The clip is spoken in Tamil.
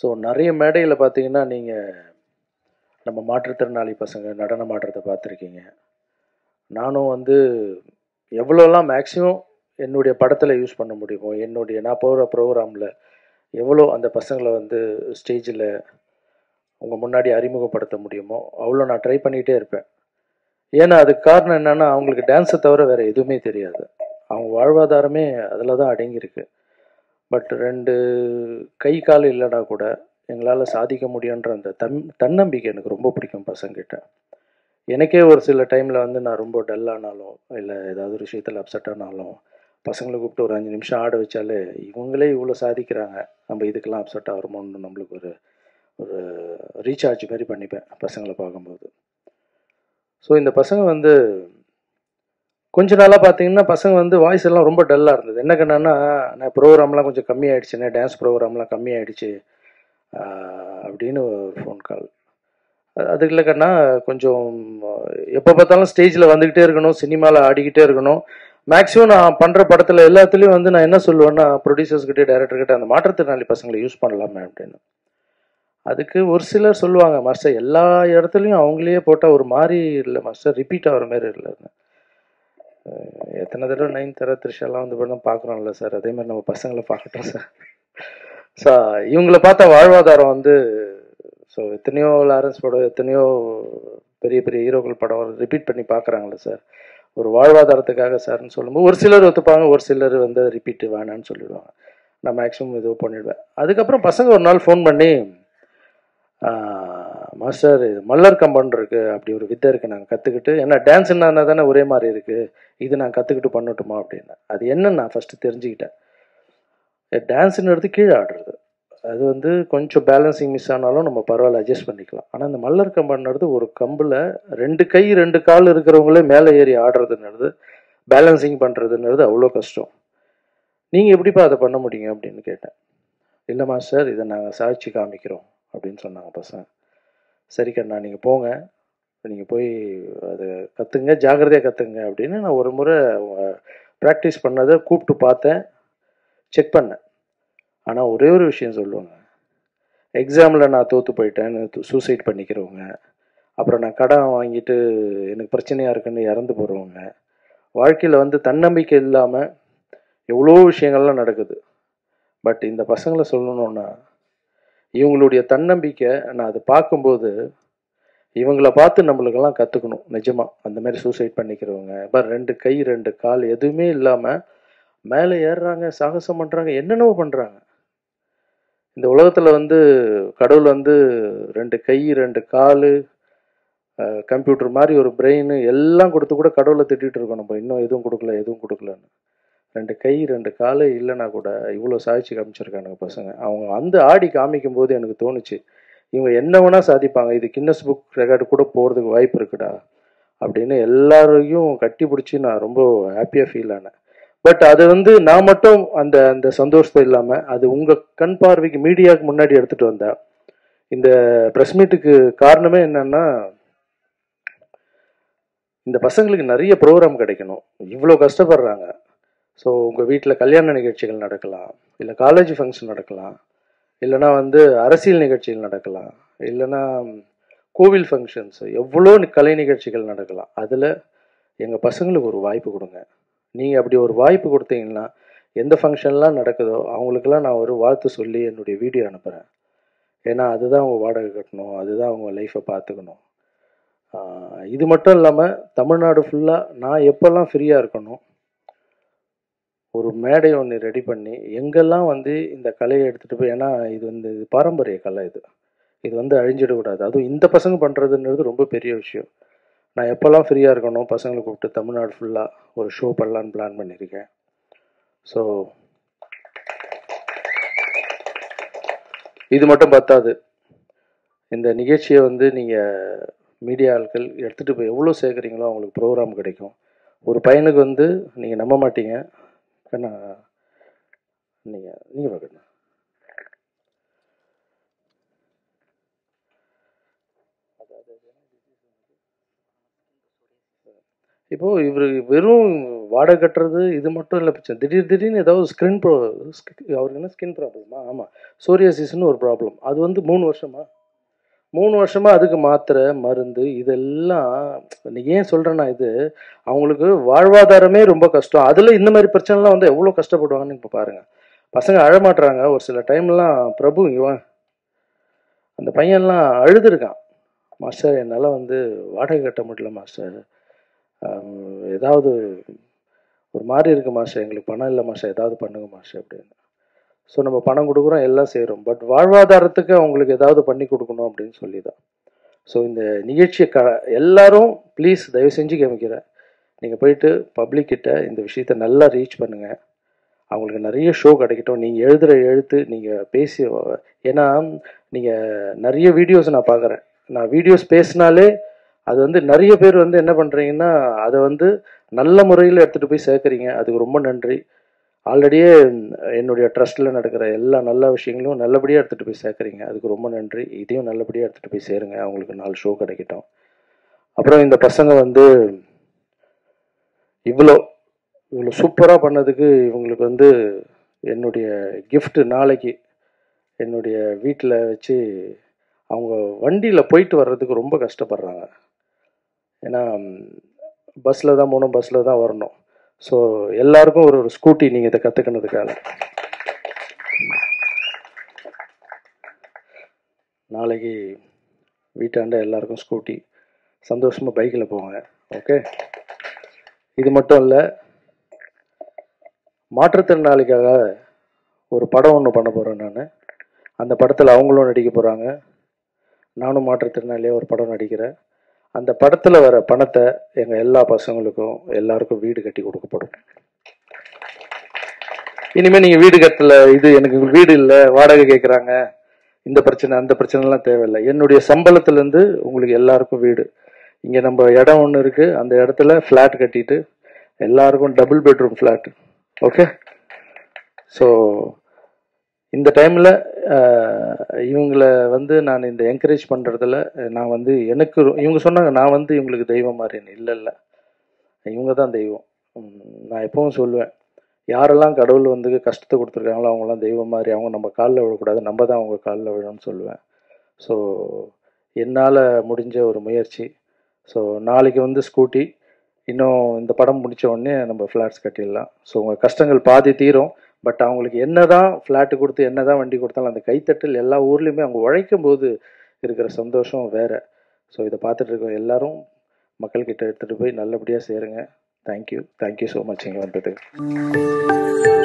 ஸோ நிறைய மேடையில் பார்த்தீங்கன்னா நீங்கள் நம்ம மாற்றுத்திறனாளி பசங்க நடனம் ஆடுறத பார்த்துருக்கீங்க. நானும் வந்து எவ்வளோலாம் மேக்ஸிமம் என்னுடைய படத்தில் யூஸ் பண்ண முடியுமோ என்னுடைய நான் போகிற ப்ரோக்ராமில் எவ்வளோ அந்த பசங்களை வந்து ஸ்டேஜில் உங்கள் முன்னாடி அறிமுகப்படுத்த முடியுமோ அவ்வளோ நான் ட்ரை பண்ணிகிட்டே இருப்பேன். ஏன்னா அதுக்கு காரணம் என்னென்னா அவங்களுக்கு டான்ஸை தவிர வேறு எதுவுமே தெரியாது. அவங்க வாழ்வாதாரமே அதில் தான் அடங்கியிருக்கு. பட் ரெண்டு கை கால் இல்லைனா கூட எங்களால் சாதிக்க முடியுன்ற அந்த தன் தன்னம்பிக்கை எனக்கு ரொம்ப பிடிக்கும் பசங்கிட்ட. எனக்கே ஒரு சில டைமில் வந்து நான் ரொம்ப டல்லானாலும் இல்லை ஏதாவது ஒரு விஷயத்தில் அப்செட் ஆனாலும் பசங்களை கூப்பிட்டு ஒரு அஞ்சு நிமிஷம் ஆட வச்சாலே இவங்களே இவ்வளோ சாதிக்கிறாங்க நம்ம இதுக்கெல்லாம் அப்செட் ஆகிறோமோன்னு நம்மளுக்கு ஒரு ஒரு ரீசார்ஜ் மாதிரி பண்ணிப்பேன் பசங்களை பார்க்கும்போது. ஸோ இந்த பசங்க வந்து கொஞ்ச நாளாக பார்த்தீங்கன்னா பசங்க வந்து வாய்ஸ் எல்லாம் ரொம்ப டல்லாக இருந்தது. என்ன கண்ணான்னா நான் ப்ரோக்ராம்லாம் கொஞ்சம் கம்மியாயிடுச்சுண்ணே டான்ஸ் ப்ரோக்ராம்லாம் கம்மியாயிடுச்சு அப்படின்னு ஒரு ஃபோன் கால் அதுக்கு இல்லை கண்ணா கொஞ்சம் எப்போ பார்த்தாலும் ஸ்டேஜில் வந்துக்கிட்டே இருக்கணும் சினிமாவில் ஆடிக்கிட்டே இருக்கணும். மேக்ஸிமம் நான் பண்ணுற படத்தில் எல்லாத்துலேயும் வந்து நான் என்ன சொல்லுவேன்னா ப்ரொடியூசர்ஸ்கிட்ட டேரக்டர்கிட்ட அந்த மாற்றுத்திறனாளி பசங்களை யூஸ் பண்ணலாமே அப்படின்னு. அதுக்கு ஒரு சிலர் சொல்லுவாங்க மாஸ்டர் எல்லா இடத்துலையும் அவங்களே போட்டால் ஒரு மாதிரி இல்லை மாஸ்டர் ரிப்பீட் ஆகிற மாதிரி இல்லை. எத்தனை தடவை நைன் தர த்ரிஷாலாம் வந்து பண்ண பார்க்குறோம்ல சார் அதே மாதிரி நம்ம பசங்களை பார்க்கட்டும் சார் ஸோ இவங்கள பார்த்தா வாழ்வாதாரம் வந்து ஸோ எத்தனையோ லாரன்ஸ் படம் எத்தனையோ பெரிய பெரிய ஹீரோக்கள் படம் ரிப்பீட் பண்ணி பார்க்குறாங்களே சார் ஒரு வாழ்வாதாரத்துக்காக சார்னு சொல்லும்போது ஒரு சிலர் ஒத்துப்பாங்க ஒரு சிலர் வந்து ரிப்பீட்டு வேணான்னு சொல்லிடுவாங்க. நான் மேக்ஸிமம் இது பண்ணிடுவேன். அதுக்கப்புறம் பசங்க ஒரு நாள் ஃபோன் பண்ணி மாஸ்டர் இது மல்லர் கம்பன் இருக்கு அப்படி ஒரு வித்தை இருக்குது நாங்கள் கற்றுக்கிட்டு ஏன்னா டான்ஸ்னா தானே ஒரே மாதிரி இருக்குது இது நான் கற்றுக்கிட்டு பண்ணட்டுமா அப்படின்னு. அது என்னன்னு நான் ஃபஸ்ட்டு தெரிஞ்சுக்கிட்டேன். டான்ஸ்னு எடுத்து கீழே ஆடுறது. அது வந்து கொஞ்சம் பேலன்சிங் மிஸ் ஆனாலும் நம்ம பரவாயில்ல அட்ஜஸ்ட் பண்ணிக்கலாம். ஆனால் இந்த மல்லர் கம்பன்றது ஒரு கம்பில் ரெண்டு கை ரெண்டு கால் இருக்கிறவங்களே மேலே ஏறி ஆடுறதுன்றது பேலன்சிங் பண்ணுறதுன்றது அவ்வளோ கஷ்டம். நீங்கள் எப்படிப்பா அதை பண்ண முடியுங்க அப்படின்னு கேட்டேன். இல்லைம்மா மாஸ்டர் இதை நாங்கள் சாட்சி காமிக்கிறோம் அப்படின்னு சொன்னாங்க பசங்க சரி கண்ணா நீங்கள் போங்க. நீங்கள் போய் அதை கற்றுங்க ஜாக்கிரதையாக கற்றுங்க அப்படின்னு நான் ஒரு முறை ப்ராக்டிஸ் பண்ணதை கூப்பிட்டு பார்த்தேன். செக் பண்ணேன். ஆனால் ஒரே ஒரு விஷயம் சொல்லுவாங்க. எக்ஸாமில் நான் தோற்று போயிட்டேன்னு சூசைட் பண்ணிக்கிறவங்க. அப்புறம் நான் கடன் வாங்கிட்டு எனக்கு பிரச்சனையாக இருக்குன்னு இறந்து போகிறவங்க வாழ்க்கையில் வந்து தன்னம்பிக்கை இல்லாமல் எவ்வளோ விஷயங்கள்லாம் நடக்குது. பட் இந்த பசங்களை சொல்லணுன்னா இவங்களுடைய தன்னம்பிக்கை நான் அதை பார்க்கும்போது இவங்கள பார்த்து நம்மளுக்கெல்லாம் கற்றுக்கணும் நிஜமாக அந்த மாதிரி சூசைட் பண்ணிக்கிறவங்க. இப்போ ரெண்டு கை ரெண்டு கால் எதுவுமே இல்லாமல் மேலே ஏறுறாங்க சாகசம் பண்ணுறாங்க என்னென்னவோ பண்ணுறாங்க இந்த உலகத்தில் வந்து கடவுள் வந்து ரெண்டு கை ரெண்டு கால் கம்ப்யூட்டர் மாதிரி ஒரு பிரெயின் எல்லாம் கொடுத்து கூட கடவுளை திட்டிகிட்டு இருக்கோம் நம்ம இன்னும் எதுவும் கொடுக்கல எதுவும் கொடுக்கலன்னு. ரெண்டு கை ரெண்டு காலு இல்லைன்னா கூட இவ்வளோ சாதிச்சு காமிச்சிருக்கானுங்க பசங்க. அவங்க வந்து ஆடி காமிக்கும் போது எனக்கு தோணுச்சு இவங்க என்ன வேணால் சாதிப்பாங்க இது கின்னஸ் புக் ரெக்கார்டு கூட போகிறதுக்கு வாய்ப்பு இருக்குடா அப்படின்னு எல்லாரையும் கட்டி பிடிச்சி நான் ரொம்ப ஹாப்பியாக ஃபீல் ஆனேன். பட் அது வந்து நான் மட்டும் அந்த அந்த சந்தோஷத்தை இல்லாமல் அது உங்கள் கண் பார்வைக்கு மீடியாவுக்கு முன்னாடி எடுத்துகிட்டு வந்தேன் இந்த ப்ரெஸ் மீட்டுக்கு காரணமே என்னன்னா இந்த பசங்களுக்கு நிறைய ப்ரோக்ராம் கிடைக்கணும். இவ்வளோ கஷ்டப்படுறாங்க. ஸோ உங்கள் வீட்டில் கல்யாண நிகழ்ச்சிகள் நடக்கலாம். இல்லை காலேஜ் ஃபங்க்ஷன் நடக்கலாம். இல்லைனா வந்து அரசியல் நிகழ்ச்சிகள் நடக்கலாம். இல்லைனா கோவில் ஃபங்க்ஷன்ஸ் எவ்வளோ கலை நிகழ்ச்சிகள் நடக்கலாம். அதில் எங்கள் பசங்களுக்கு ஒரு வாய்ப்பு கொடுங்க. நீங்கள் அப்படி ஒரு வாய்ப்பு கொடுத்தீங்கன்னா எந்த ஃபங்க்ஷன்லாம் நடக்குதோ அவங்களுக்கெல்லாம் நான் ஒரு வாழ்த்து சொல்லி என்னுடைய வீடியோ அனுப்புகிறேன் ஏன்னா அதுதான் அவங்க வாடகை கட்டணும். அதுதான் அவங்க லைஃப்பை பார்த்துக்கணும் இது மட்டும் இல்லாமல் தமிழ்நாடு ஃபுல்லாக நான் எப்போல்லாம் ஃப்ரீயாக இருக்கணும் ஒரு மேடை ஒன்று ரெடி பண்ணி எங்கெல்லாம் வந்து இந்த கலையை எடுத்துகிட்டு போய் ஏன்னா இது வந்து இது பாரம்பரிய கலை இது. இது வந்து அழிஞ்சிடக்கூடாது. அதுவும் இந்த பசங்க பண்ணுறதுன்றது ரொம்ப பெரிய விஷயம். நான் எப்போல்லாம் ஃப்ரீயாக இருக்கணும் பசங்களை கூப்பிட்டு தமிழ்நாடு ஃபுல்லாக ஒரு ஷோ பண்ணலான்னு பிளான் பண்ணியிருக்கேன் ஸோ இது மட்டும் பத்தாது. இந்த நிகழ்ச்சியை வந்து நீங்கள் மீடியா ஆட்கள் எடுத்துகிட்டு போய் எவ்வளோ சேர்க்குறீங்களோ அவங்களுக்கு ப்ரோக்ராம் கிடைக்கும். ஒரு பையனுக்கு வந்து நீங்கள் நம்ப மாட்டீங்க. கண்ணா நீங்கள் நீங்கள் பார்க்கணும் இப்போது இவர் வெறும் வாடகை கட்டுறது இது மட்டும் இல்லை பிரச்சனை திடீர் திடீர்னு ஏதாவது ஸ்கின் ப்ரோ அவருக்கு என்ன ஸ்கின் ப்ராப்ளமா ஆமாம் சோரியாசிஸ்னு ஒரு ப்ராப்ளம் அது வந்து மூணு வருஷமா? மூணு வருஷமாக அதுக்கு மாத்திரை மருந்து இதெல்லாம் நீ ஏன் சொல்கிறேன்னா இது அவங்களுக்கு வாழ்வாதாரமே ரொம்ப கஷ்டம். அதில் இந்த மாதிரி பிரச்சனைலாம் வந்து எவ்வளோ கஷ்டப்படுவாங்கன்னு இப்போ பாருங்கள் பசங்க அழமாட்டுறாங்க ஒரு சில டைம்லாம் பிரபு இவன் அந்த பையன்லாம் அழுதுருக்கான். மாஸ்டர் என்னால் வந்து வாடகை கட்ட முடியல மாஸ்டர். ஏதாவது ஒரு மாதிரி இருக்குது மாஸ்டர். எங்களுக்கு பணம் இல்லை மாஸ்டர். ஏதாவது பண்ணுங்க மாஸ்டர் அப்படின்னு. ஸோ நம்ம பணம் கொடுக்குறோம் எல்லாம் செய்கிறோம் பட் வாழ்வாதாரத்துக்கு அவங்களுக்கு ஏதாவது பண்ணி கொடுக்கணும் அப்படின்னு சொல்லி தான் ஸோ இந்த நிகழ்ச்சியை க எல்லாரும் ப்ளீஸ் தயவு செஞ்சு கேமிக்கிறேன் நீங்கள் போயிட்டு பப்ளிக் கிட்ட இந்த விஷயத்த நல்லா ரீச் பண்ணுங்கள் அவங்களுக்கு நிறைய ஷோ கிடைக்கட்டும். நீங்கள் எழுதுகிற எழுத்து நீங்கள் பேசி ஏன்னா நீங்கள் நிறைய வீடியோஸ் நான் பார்க்குறேன் நான் வீடியோஸ் பேசினாலே அது வந்து நிறைய பேர் வந்து என்ன பண்ணுறீங்கன்னா அதை வந்து நல்ல முறையில் எடுத்துகிட்டு போய் சேர்க்குறீங்க. அதுக்கு ரொம்ப நன்றி. ஆல்ரெடியே என்னுடைய ட்ரஸ்ட்டில் நடக்கிற எல்லா நல்ல விஷயங்களும் நல்லபடியாக எடுத்துகிட்டு போய் சேர்க்குறீங்க. அதுக்கு ரொம்ப நன்றி. இதையும் நல்லபடியாக எடுத்துகிட்டு போய் சேருங்க. அவங்களுக்கு நாலு ஷோ கிடைக்கட்டும். அப்புறம் இந்த பசங்க வந்து இவ்வளோ இவ்வளோ சூப்பராக பண்ணதுக்கு இவங்களுக்கு வந்து என்னுடைய கிஃப்ட்டு நாளைக்கு என்னுடைய வீட்டில் வச்சு அவங்க வண்டியில் போயிட்டு வர்றதுக்கு ரொம்ப கஷ்டப்படுறாங்க. ஏன்னா பஸ்ஸில் தான் போகணும் பஸ்ஸில் தான் வரணும். ஸோ எல்லாருக்கும் ஒரு ஒரு ஸ்கூட்டி நீங்கள் இதை கற்றுக்கினதுக்காக நாளைக்கு வீட்டாண்ட எல்லாருக்கும் ஸ்கூட்டி சந்தோஷமாக பைக்கில் போவாங்க ஓகே இது மட்டும் இல்லை மாற்றுத்திறனாளிக்காக ஒரு படம் ஒன்று பண்ண போகிறேன் நான். அந்த படத்தில் அவங்களும் நடிக்க போகிறாங்க நானும் மாற்றுத்திறனாளியாக ஒரு படம் நடிக்கிறேன். அந்த படத்தில் வர பணத்தை எங்கள் எல்லா பசங்களுக்கும் எல்லாருக்கும் வீடு கட்டி கொடுக்கப்படும். இனிமேல் நீங்கள் வீடு கட்டல இது எனக்கு வீடு இல்லை வாடகை கேட்குறாங்க இந்த பிரச்சனை அந்த பிரச்சனைலாம் தேவையில்லை. என்னுடைய சம்பளத்துலேருந்து உங்களுக்கு எல்லாருக்கும் வீடு. இங்கே நம்ம இடம் ஒன்று இருக்குது அந்த இடத்துல ஃப்ளாட் கட்டிட்டு எல்லாருக்கும் double bedroom flat okay so இந்த டைமில் இவங்களை வந்து நான் இந்த என்கரேஜ் பண்ணுறதுல நான் வந்து எனக்கு இவங்க சொன்னாங்க நான் வந்து இவங்களுக்கு தெய்வம் மாதிரின்னு இல்லை இல்லை. இவங்க தான் தெய்வம். நான் எப்பவும் சொல்லுவேன் யாரெல்லாம் கடவுள் வந்து கஷ்டத்தை கொடுத்துருக்காங்களோ அவங்களாம் தெய்வம் மாதிரி அவங்க நம்ம காலில் விழக்கூடாது நம்ம தான் அவங்க காலில் விழணும்னு சொல்லுவேன். ஸோ என்னால் முடிஞ்ச ஒரு முயற்சி. ஸோ நாளைக்கு வந்து ஸ்கூட்டி இன்னும் இந்த படம் முடித்த உடனே நம்ம ஃப்ளாட்ஸ் கட்டிடலாம். ஸோ உங்கள் கஷ்டங்கள் பாதி தீரும். பட் அவங்களுக்கு என்னதான் ஃப்ளாட்டு கொடுத்து என்னதான் வண்டி கொடுத்தாலும் அந்த கைத்தட்டல் எல்லா ஊர்லேயுமே அவங்க உழைக்கும் போது இருக்கிற சந்தோஷம் வேறு. ஸோ இதை பார்த்துட்டு இருக்க எல்லாரும் மக்கள்கிட்ட எடுத்துகிட்டு போய் நல்லபடியாக சேருங்க. தேங்க்யூ தேங்க்யூ ஸோ மச் இங்கே வந்ததுக்கு.